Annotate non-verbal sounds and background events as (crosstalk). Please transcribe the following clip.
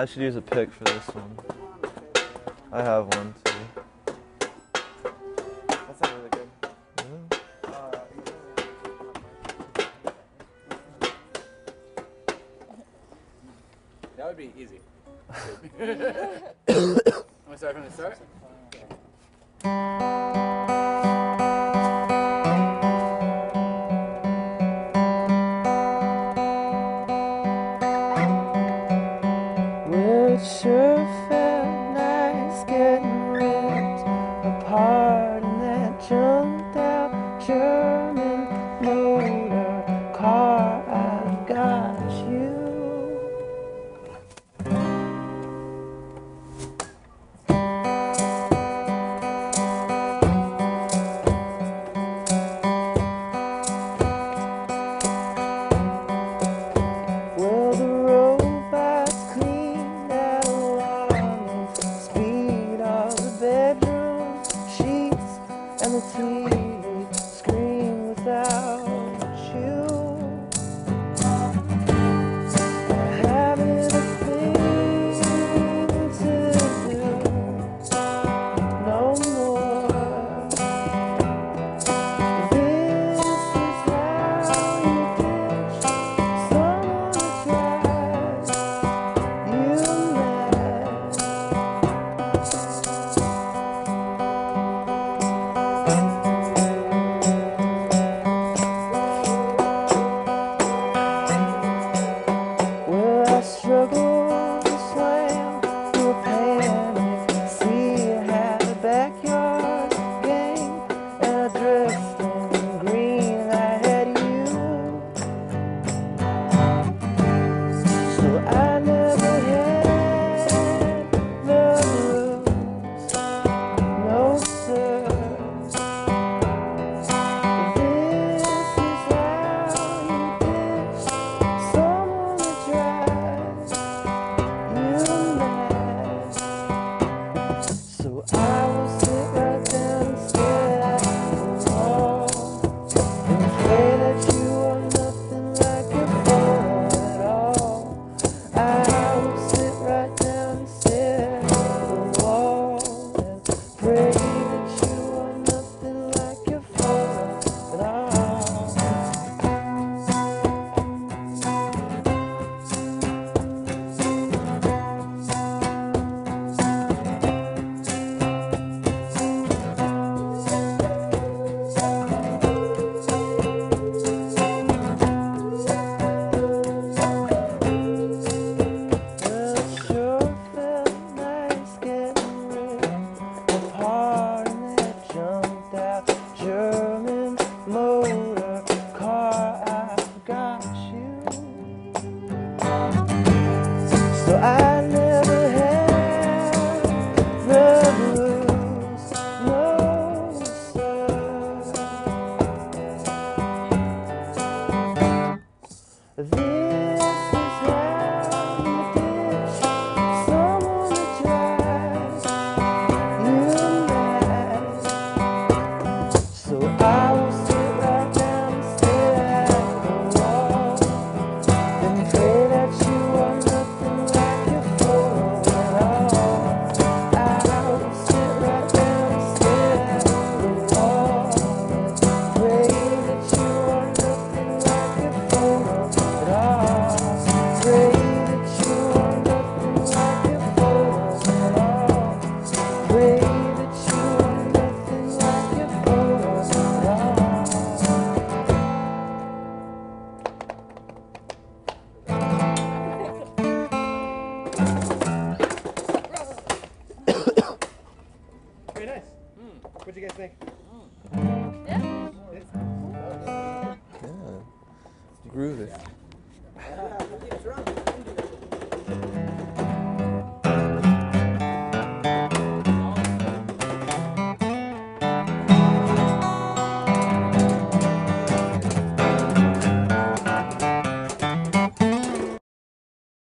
I should use a pick for this one. I have one too. That really good. Yeah. That would be easy. (laughs) (laughs) Want I start from the start? fell. do you guys think? Yeah. Yeah. Groove.